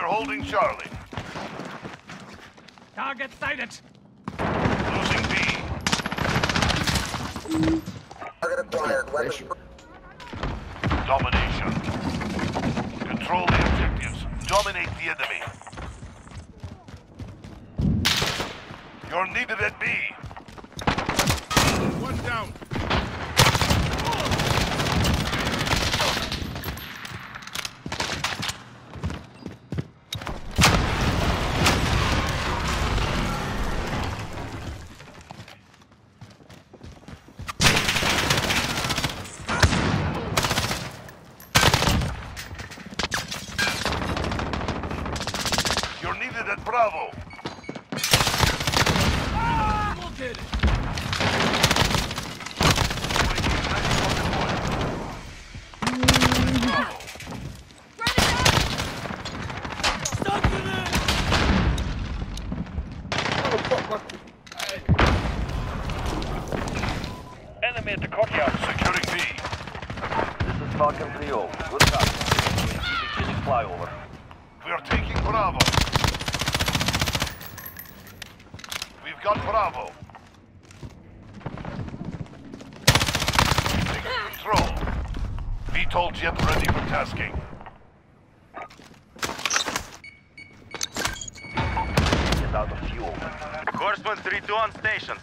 We're holding Charlie. Target sighted. Losing B. Target acquired. Weapons. Domination. Control the objectives. Dominate the enemy. You're needed at B. One down. You're needed at Bravo. Located. Bravo. Stop grenade! Enemy at the courtyard. Securing B. This is Falcon 3-0. Good copy. UAV beginning flyover. We are taking Bravo. We've Bravo. Taking control. VTOL jet ready for tasking. Get out of fuel. Horseman 3-2 on station.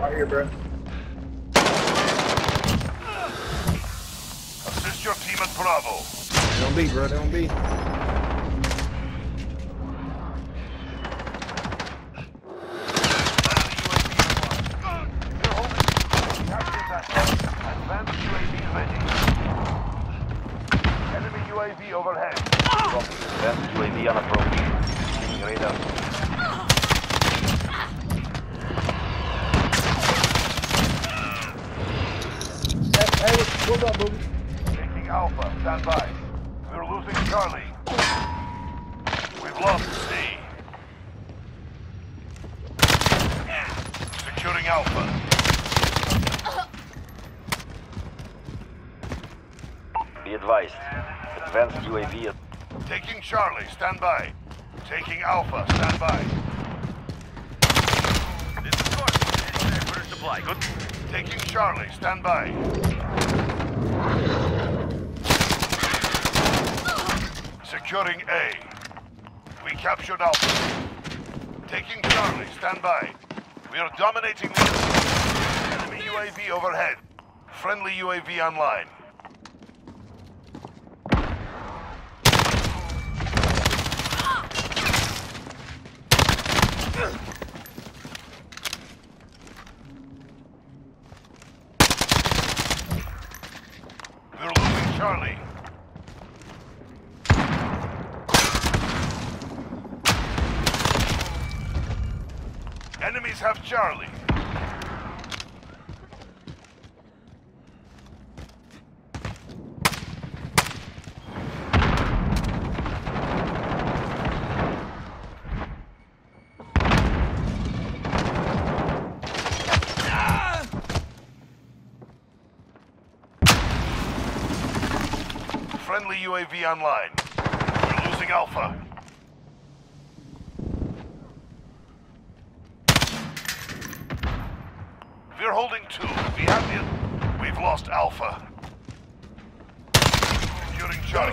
Right here, bro. Assist your team at Bravo. They on B, bro. They on B. Advanced UAV ready. Enemy UAV overhead. Copy. Advanced UAV on approach. Beginning radar. Hey, what's up, boo? Taking Alpha. Stand by. We're losing Charlie. We've lost C. Securing Alpha. Be advised. Advanced UAV Taking Charlie. Stand by. Taking Alpha. Stand by. This is Horseman. Heading there for supply. Good. Taking Charlie. Stand by. Securing A. We captured Alpha. Taking Charlie. Stand by. We are dominating the enemy UAV overhead. Friendly UAV online. Charlie. Enemies have Charlie. Friendly UAV online. We're losing Alpha. We're holding two. We have the... We've lost Alpha. Securing Charlie.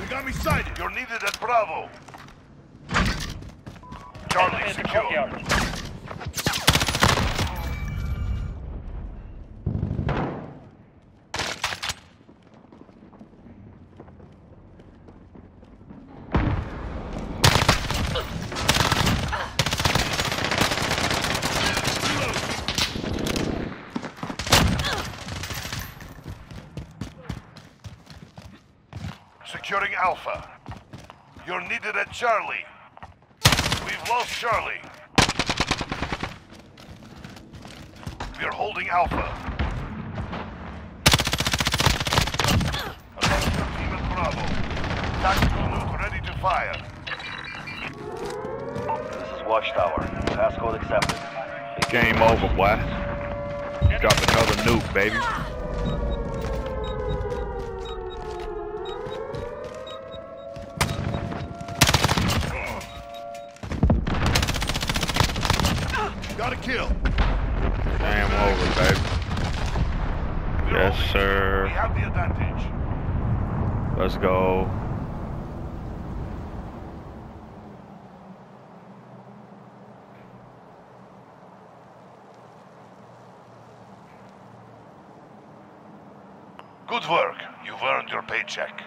They got me sighted. You're needed at Bravo. Charlie Enemy the secure. courtyard. Securing Alpha. You're needed at Charlie. We've lost Charlie. We're holding Alpha. Attention team at Bravo. Tactical nuke ready to fire. This is Watchtower. Passcode accepted. Game over, boy. Drop another nuke, baby. Got a kill. Damn over, baby. We're Yes, sir. We have the advantage. Let's go. Good work. You've earned your paycheck.